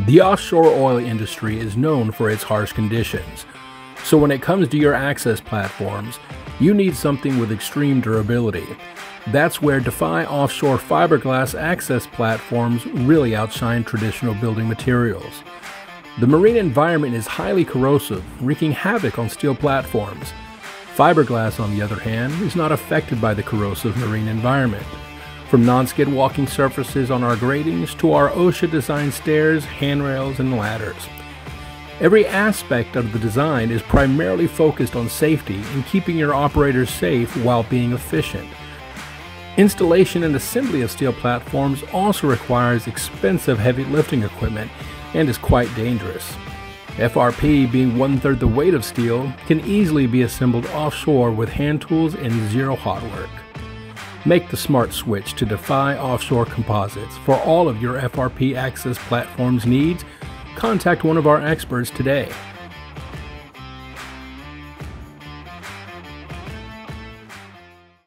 The offshore oil industry is known for its harsh conditions, so when it comes to your access platforms, you need something with extreme durability. That's where DEFI offshore fiberglass access platforms really outshine traditional building materials. The marine environment is highly corrosive, wreaking havoc on steel platforms. Fiberglass, on the other hand, is not affected by the corrosive marine environment. From non-skid walking surfaces on our gratings to our OSHA designed stairs, handrails, and ladders. Every aspect of the design is primarily focused on safety and keeping your operators safe while being efficient. Installation and assembly of steel platforms also requires expensive heavy lifting equipment and is quite dangerous. FRP, being one third the weight of steel, can easily be assembled offshore with hand tools and zero hot work. Make the smart switch to DEFI Offshore Composites for all of your FRP access platforms needs. Contact one of our experts today